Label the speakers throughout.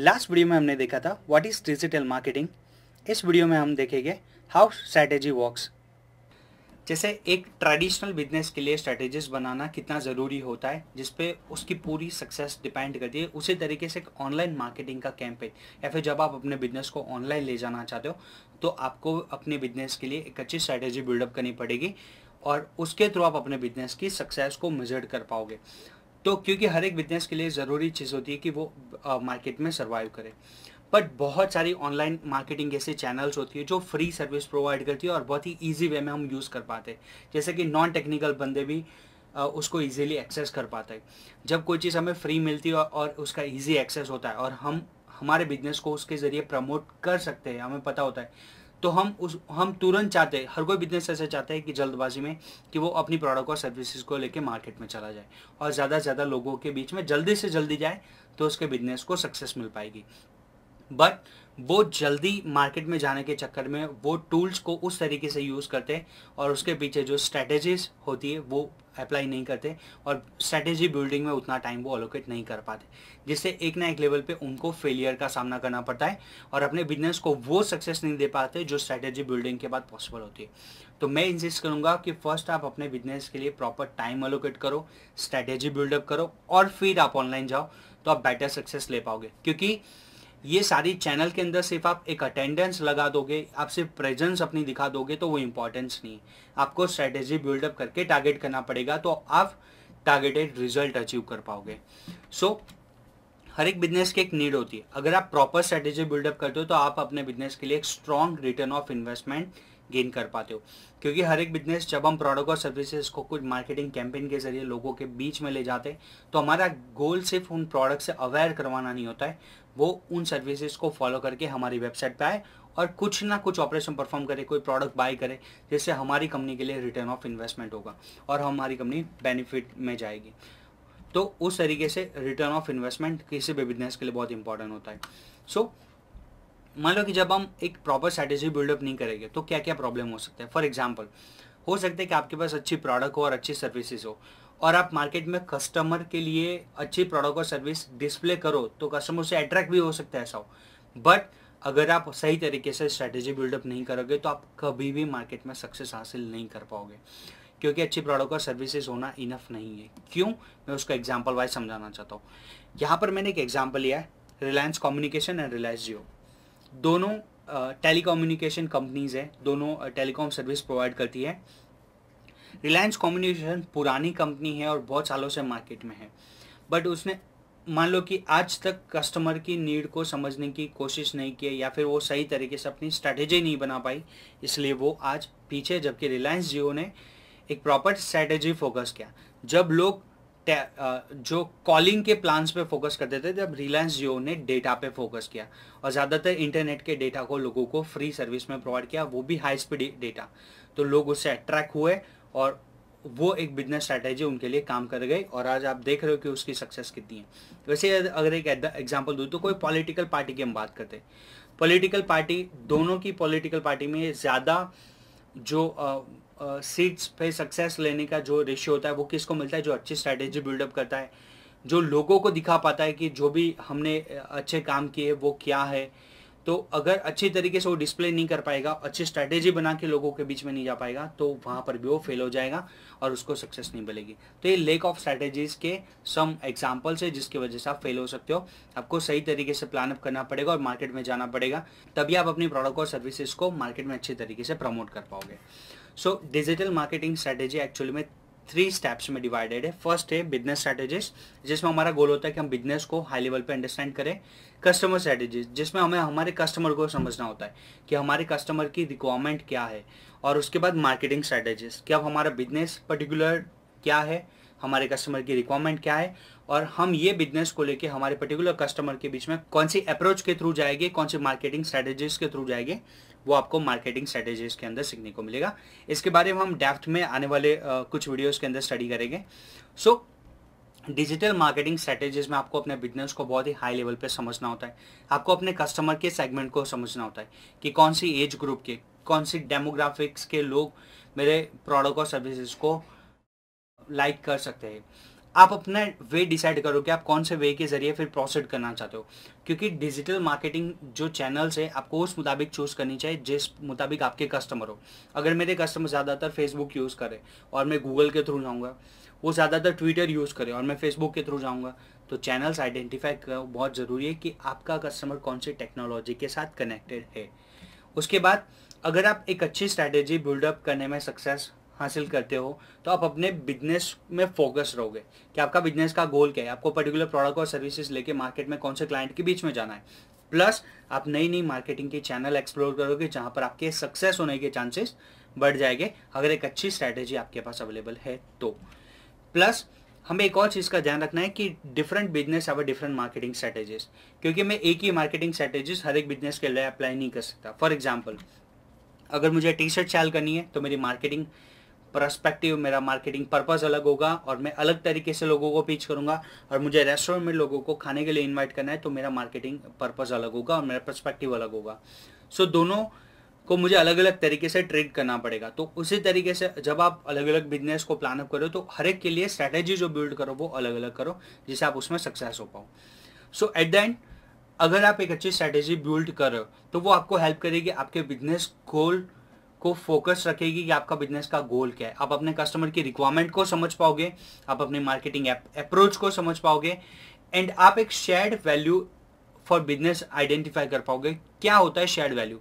Speaker 1: Last video में हमने देखा था व्हाट इज़ डिजिटल मार्केटिंग इस वीडियो में हम देखेंगे हाउ स्ट्रैटेजी वर्क्स जैसे एक ट्रेडिशनल बिज़नेस के लिए स्ट्रेटेजीज बनाना कितना ज़रूरी होता है, जिस पे उसकी पूरी सक्सेस डिपेंड करती है, उसी तरीके से एक ऑनलाइन मार्केटिंग का कैंपेन या फिर जब आप अपने बिज़नेस को ऑनलाइन ले जाना चाहते हो तो आपको अपने बिज़नेस के लिए एक अच्छी स्ट्रैटेजी बिल्डअप करनी पड़ेगी और उसके थ्रू आप अपने बिज़नेस की सक्सेस को मेजर कर पाओगे। तो क्योंकि हर एक बिज़नेस के लिए ज़रूरी चीज़ होती है कि वो मार्केट में सर्वाइव करे। बट बहुत सारी ऑनलाइन मार्केटिंग ऐसे चैनल्स होती है जो फ्री सर्विस प्रोवाइड करती है और बहुत ही ईजी वे में हम यूज़ कर पाते हैं। जैसे कि नॉन टेक्निकल बंदे भी उसको इजीली एक्सेस कर पाते हैं। जब कोई चीज़ हमें फ्री मिलती है और उसका इजी एक्सेस होता है और हम, हमारे बिज़नेस को उसके ज़रिए प्रमोट कर सकते हैं, हमें पता होता है। तो हम उस, हम तुरंत चाहते हैं, हर कोई बिज़नेस ऐसे चाहते हैं कि जल्दबाजी में कि वो अपनी प्रोडक्ट और सर्विसेज़ को लेके मार्केट में चला जाए और ज़्यादा से ज़्यादा लोगों के बीच में जल्दी से जल्दी जाए तो उसके बिज़नेस को सक्सेस मिल पाएगी। बट वो जल्दी मार्केट में जाने के चक्कर में वो टूल्स को उस तरीके से यूज़ करते हैं और उसके पीछे जो स्ट्रेटेजीज होती है, वो अप्लाई नहीं करते और स्ट्रेटेजी बिल्डिंग में उतना टाइम वो अलोकेट नहीं कर पाते, जिससे एक ना एक लेवल पे उनको फेलियर का सामना करना पड़ता है और अपने बिज़नेस को वो सक्सेस नहीं दे पाते जो स्ट्रेटेजी बिल्डिंग के बाद पॉसिबल होती है। तो मैं इंसिस्ट करूँगा कि फ़र्स्ट आप अपने बिज़नेस के लिए प्रॉपर टाइम अलोकेट करो स्ट्रैटेजी बिल्डअप करो और फिर आप ऑनलाइन जाओ तो आप बेटर सक्सेस ले पाओगे, क्योंकि ये सारी चैनल के अंदर सिर्फ़ आप एक अटेंडेंस लगा दोगे आप सिर्फ़ प्रेजेंस अपनी दिखा दोगे तो वो इम्पोर्टेंस नहीं। आपको स्ट्रेटेजी बिल्डअप करके टारगेट करना पड़ेगा तो आप टारगेटेड रिज़ल्ट अचीव कर पाओगे। सो so, हर एक बिज़नेस की एक नीड होती है। अगर आप प्रॉपर स्ट्रेटेजी बिल्डअप करते हो तो आप अपने बिज़नेस के लिए एक strong return of investment gain कर पाते हो। क्योंकि हर एक बिज़नेस जब हम प्रोडक्ट और सर्विसेज़ को कुछ मार्केटिंग कैंपेन के ज़रिए लोगों के बीच में ले जाते हैं तो हमारा गोल सिर्फ़ उन प्रोडक्ट से अवेयर करवाना नहीं होता है। वो उन सर्विसेज़ को फॉलो करके हमारी वेबसाइट पे आए और कुछ ना कुछ ऑपरेशन परफॉर्म करे कोई प्रोडक्ट बाय करे जिससे हमारी कंपनी के लिए रिटर्न ऑफ़ इन्वेस्टमेंट होगा और हमारी कंपनी बेनिफिट में जाएगी। तो उस तरीके से रिटर्न ऑफ़ इन्वेस्टमेंट किसी भी बिज़नेस के लिए बहुत इंपॉर्टेंट होता है। सो so, मान लो कि जब हम एक प्रॉपर स्ट्रेटेजी बिल्डअप नहीं करेंगे तो क्या क्या प्रॉब्लम हो सकता है? फॉर एग्ज़ाम्पल हो सकता है कि आपके पास अच्छी प्रोडक्ट हो और अच्छी सर्विसेज़ हो, और आप मार्केट में कस्टमर के लिए अच्छी प्रोडक्ट और सर्विस डिस्प्ले करो तो कस्टमर से अट्रैक्ट भी हो सकता है ऐसा हो। बट अगर आप सही तरीके से स्ट्रेटेजी बिल्डअप नहीं करोगे तो आप कभी भी मार्केट में सक्सेस हासिल नहीं कर पाओगे, क्योंकि अच्छी प्रोडक्ट और सर्विसेज़ होना इनफ नहीं है। क्यों? मैं उसको एग्ज़ाम्पल वाइज समझाना चाहता हूँ। यहाँ पर मैंने एक एग्ज़ाम्पल लिया है रिलायंस कम्युनिकेशन एंड रिलायंस जियो दोनों टेली कम्युनिकेशन कंपनीज़ हैं, दोनों टेलीकॉम सर्विस प्रोवाइड करती है। रिलायंस कम्युनिकेशन पुरानी कंपनी है और बहुत सालों से मार्केट में है। बट उसने, मान लो कि आज तक कस्टमर की नीड को समझने की कोशिश नहीं की या फिर वो सही तरीके से अपनी स्ट्रैटेजी नहीं बना पाई, इसलिए वो आज पीछे, जबकि रिलायंस जियो ने एक प्रॉपर स्ट्रैटेजी फोकस किया। जब लोग जो कॉलिंग के प्लान्स पे फोकस करते थे, जब रिलायंस जियो ने डेटा पे फोकस किया और ज़्यादातर इंटरनेट के डेटा को लोगों को फ्री सर्विस में प्रोवाइड किया, वो भी हाई स्पीड डेटा तो लोग उससे अट्रैक्ट हुए और वो एक बिज़नेस स्ट्रैटेजी उनके लिए काम कर गई और आज आप देख रहे हो कि उसकी सक्सेस कितनी है। वैसे अगर एक एग्ज़ाम्पल दूँ तो कोई पॉलिटिकल पार्टी की हम बात करते पॉलिटिकल पार्टी दोनों की पॉलिटिकल पार्टी में ज़्यादा जो सीट्स पे सक्सेस लेने का जो रेशियो होता है, वो किसको मिलता है? जो अच्छी स्ट्रैटेजी बिल्डअप करता है, जो लोगों को दिखा पाता है कि जो भी हमने अच्छे काम किए, वो क्या है। तो अगर अच्छी तरीके से वो डिस्प्ले नहीं कर पाएगा, अच्छी स्ट्रैटेजी बना के लोगों के बीच में नहीं जा पाएगा तो वहाँ पर भी वो फेल हो जाएगा और उसको सक्सेस नहीं मिलेगी। तो ये लेक ऑफ़ स्ट्रैटेजीज के सम एग्जाम्पल्स है, जिसकी वजह से आप फेल हो सकते हो। आपको सही तरीके से प्लान अप करना पड़ेगा और मार्केट में जाना पड़ेगा, तभी आप अपनी प्रोडक्ट और सर्विसेज़ को मार्केट में अच्छी तरीके से प्रमोट कर पाओगे। So digital marketing strategy actually में थ्री स्टेप्स में डिवाइडेड है. फ़र्स्ट है बिज़नेस स्ट्रैटेजीज जिसमें हमारा गोल होता है कि हम बिज़नेस को हाई लेवल पे अंडरस्टैंड करें. कस्टमर स्ट्रैटेजीज जिसमें हमें हमारे कस्टमर को समझना होता है कि हमारे कस्टमर की रिक्वायरमेंट क्या है. और उसके बाद मार्केटिंग स्ट्रैटेजीज कि अब हमारा बिज़नेस पर्टिकुलर क्या है, हमारे कस्टमर की रिक्वायरमेंट क्या है, और हम ये बिज़नेस को लेके हमारे पर्टिकुलर कस्टमर के बीच में कौन सी अप्रोच के थ्रू जाएँगे, कौन सी मार्केटिंग स्ट्रैटेजीज के थ्रू जाएँगे वो आपको मार्केटिंग स्ट्रेटेजीज के अंदर सीखने को मिलेगा। इसके बारे में हम डेफ्थ में आने वाले कुछ वीडियोस के अंदर स्टडी करेंगे। सो डिजिटल मार्केटिंग स्ट्रेटेजीज में आपको अपने बिज़नेस को बहुत ही हाई लेवल पे समझना होता है। आपको अपने कस्टमर के सेगमेंट को समझना होता है कि कौन सी एज ग्रुप के, कौन सी डेमोग्राफिक्स के लोग मेरे प्रोडक्ट और सर्विसेज़ को लाइक कर सकते हैं। आप अपना वे डिसाइड करो कि आप कौन से वे के ज़रिए फिर प्रोसीड करना चाहते हो। क्योंकि डिजिटल मार्केटिंग जो चैनल्स है, आपको उस मुताबिक चूज़ करनी चाहिए जिस मुताबिक आपके कस्टमर हो। अगर मेरे कस्टमर ज़्यादातर फेसबुक यूज़ करें और मैं गूगल के थ्रू जाऊँगा, वो ज़्यादातर ट्विटर यूज़ करें और मैं फेसबुक के थ्रू जाऊँगा तो चैनल्स आइडेंटिफाई कर बहुत ज़रूरी है कि आपका कस्टमर कौन सी टेक्नोलॉजी के साथ कनेक्टेड है। उसके बाद अगर आप एक अच्छी स्ट्रैटेजी बिल्डअप करने में सक्सेस हासिल करते हो तो आप अपने बिज़नेस में फोकस रहोगे कि आपका बिज़नेस का गोल क्या है, आपको पर्टिकुलर प्रोडक्ट और सर्विसेज़ लेके मार्केट में कौन से क्लाइंट के बीच में जाना है। प्लस आप नई नई मार्केटिंग के चैनल एक्सप्लोर करोगे, जहाँ पर आपके सक्सेस होने के चांसेस बढ़ जाएँगे, अगर एक अच्छी स्ट्रैटेजी आपके पास अवेलेबल है तो। प्लस हमें एक और चीज़ का ध्यान रखना है कि different business our different marketing strategies क्योंकि मैं एक ही मार्केटिंग स्ट्रैटेजीज हर एक बिज़नेस के लिए अप्लाई नहीं कर सकता। फॉर एग्ज़ाम्पल अगर मुझे टी शर्ट सेल करनी है तो मेरी मार्केटिंग परस्पेक्टिव मेरा मार्केटिंग पर्पज अलग होगा और मैं अलग तरीके से लोगों को पिच करूँगा और मुझे रेस्टोरेंट में लोगों को खाने के लिए इनवाइट करना है तो मेरा मार्केटिंग पर्पज अलग होगा और मेरा परस्पेक्टिव अलग होगा। सो so, दोनों को मुझे अलग अलग तरीके से ट्रेड करना पड़ेगा। तो उसी तरीके से जब आप अलग अलग बिज़नेस को प्लान अप करो तो हर एक के लिए स्ट्रैटेजी जो बिल्ड करो वो अलग अलग करो जिससे आप उसमें सक्सेस हो पाओ। सो एट द एंड अगर आप एक अच्छी स्ट्रैटेजी बिल्ड करो तो वो आपको हेल्प करेगी आपके बिज़नेस गोल को फोकस रखेगी कि आपका बिज़नेस का गोल क्या है। आप अपने कस्टमर की रिक्वायरमेंट को समझ पाओगे, आप अपनी मार्केटिंग अप्रोच को समझ पाओगे एंड आप एक shared value for business identify कर पाओगे। क्या होता है शेयर्ड वैल्यू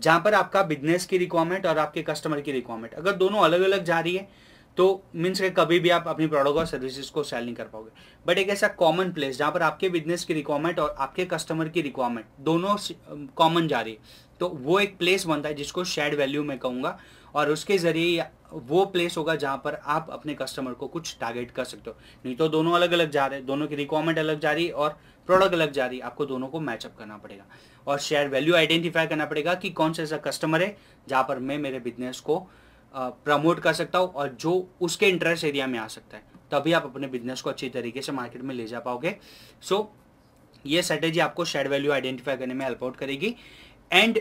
Speaker 1: जहाँ पर आपका बिज़नेस की रिक्वायरमेंट और आपके कस्टमर की रिक्वायरमेंट अगर दोनों अलग अलग जा रही है तो मीन्स के कभी भी आप अपनी प्रोडक्ट और सर्विसेज़ को सेल नहीं कर पाओगे। बट एक ऐसा कॉमन प्लेस जहाँ पर आपके बिज़नेस की रिक्वायरमेंट और आपके कस्टमर की रिक्वायरमेंट दोनों कॉमन जा रही है। तो वो एक प्लेस बनता है जिसको शेड वैल्यू में कहूँगा और उसके ज़रिए वो प्लेस होगा जहाँ पर आप अपने कस्टमर को कुछ टारगेट कर सकते हो। नहीं तो दोनों अलग अलग जा रहे हैं दोनों की रिक्वायरमेंट अलग जा रही और प्रोडक्ट अलग जा रही है आपको दोनों को मैचअप करना पड़ेगा। और शेयर वैल्यू आइडेंटिफाई करना पड़ेगा कि कौन सा ऐसा कस्टमर है जहाँ पर मैं मेरे बिज़नेस को प्रमोट कर सकता हूँ और जो उसके इंटरेस्ट एरिया में आ सकता है तभी आप अपने बिज़नेस को अच्छी तरीके से मार्केट में ले जा पाओगे। सो so, ये स्ट्रेटेजी आपको शेयर वैल्यू आइडेंटिफाई करने में हेल्प आउट करेगी। एंड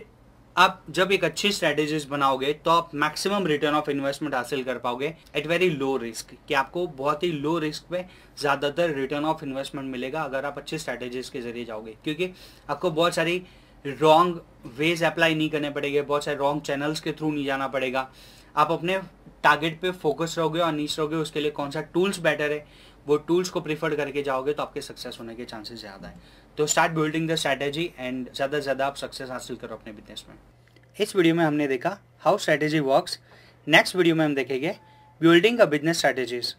Speaker 1: आप जब एक अच्छी स्ट्रेटेजीज बनाओगे तो आप मैक्सिमम रिटर्न ऑफ़ इन्वेस्टमेंट हासिल कर पाओगे एट वेरी लो रिस्क कि आपको बहुत ही लो रिस्क पे ज़्यादातर रिटर्न ऑफ़ इन्वेस्टमेंट मिलेगा अगर आप अच्छी स्ट्रेटेजीज के ज़रिए जाओगे। क्योंकि आपको बहुत सारी रॉन्ग वेज अप्लाई नहीं करने पड़ेंगे, बहुत सारे रॉन्ग चैनल्स के थ्रू नहीं जाना पड़ेगा। आप अपने टारगेट पे फोकस रहोगे और नीच रहोगे, उसके लिए कौन सा टूल्स बेटर है वो टूल्स को प्रीफर करके जाओगे तो आपके सक्सेस होने के चांसेस ज़्यादा है। तो start building the strategy and ज़्यादा से ज़्यादा आप सक्सेस हासिल करो अपने बिज़नेस में। इस वीडियो में हमने देखा how strategy works next video में हम देखेंगे बिल्डिंग अ बिज़नेस स्ट्रैटेजीज़